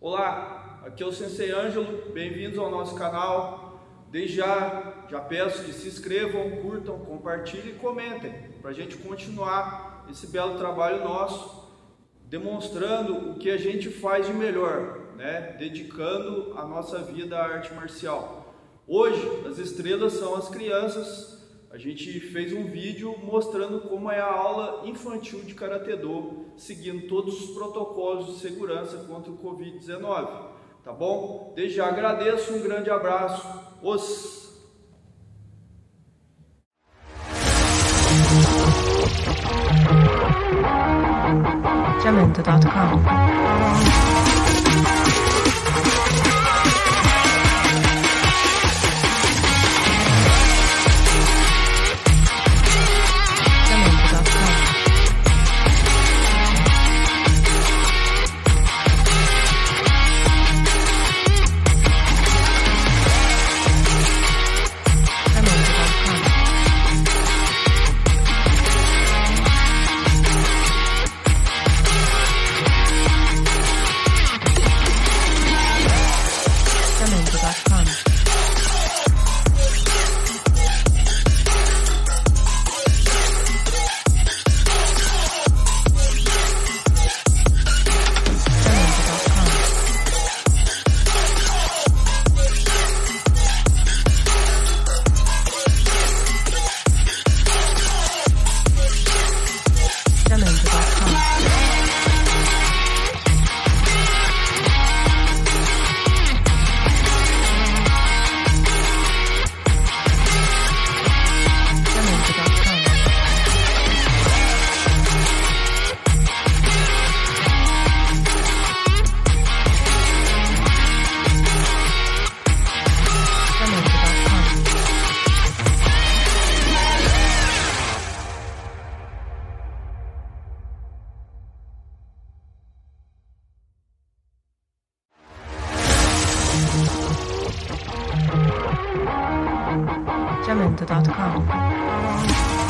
Olá, aqui é o Sensei Ângelo, bem-vindos ao nosso canal. Desde já, já peço que se inscrevam, curtam, compartilhem e comentem para a gente continuar esse belo trabalho nosso, demonstrando o que a gente faz de melhor, né? dedicando a nossa vida à arte marcial. Hoje, as estrelas são as crianças a gente fez um vídeo mostrando como é a aula infantil de Karatê Do, seguindo todos os protocolos de segurança contra o Covid-19. Tá bom? Desde já agradeço, um grande abraço. Os Jamendo.com Amanda.com.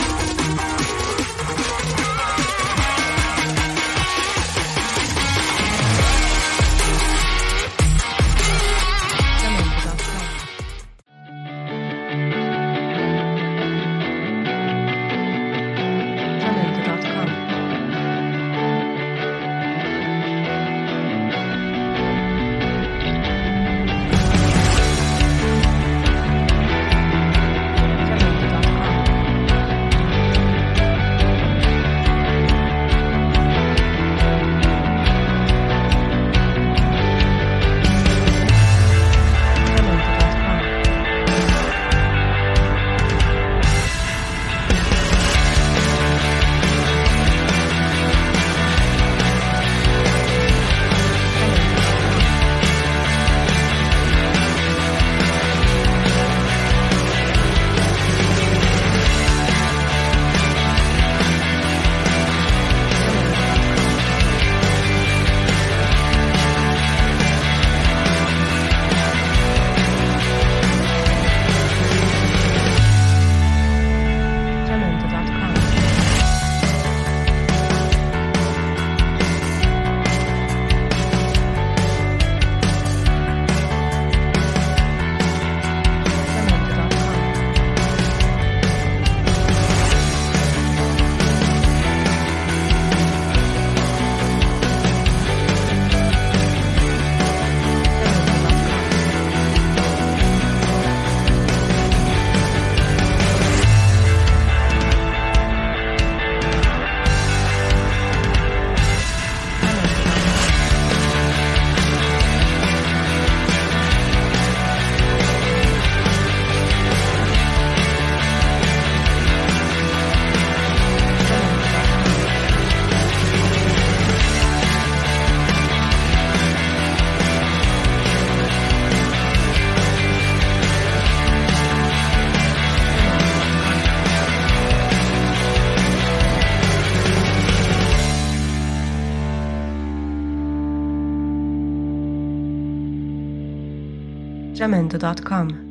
jamendo.com.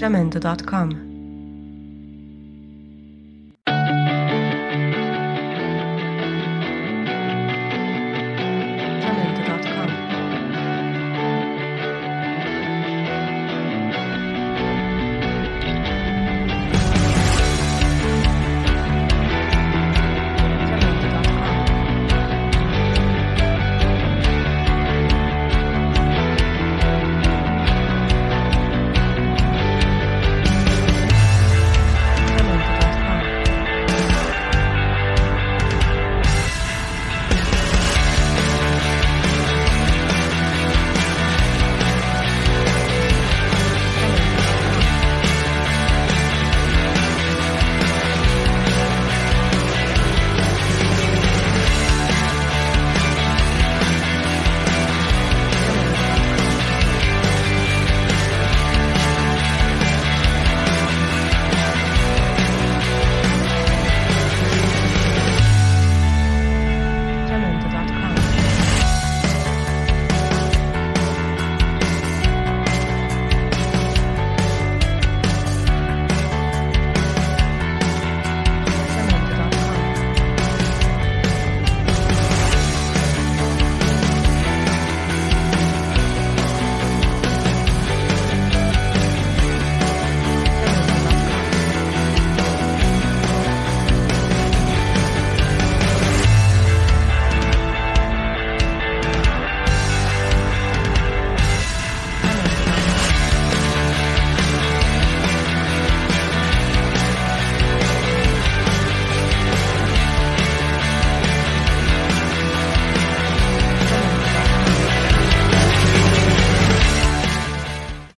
jamendo.com.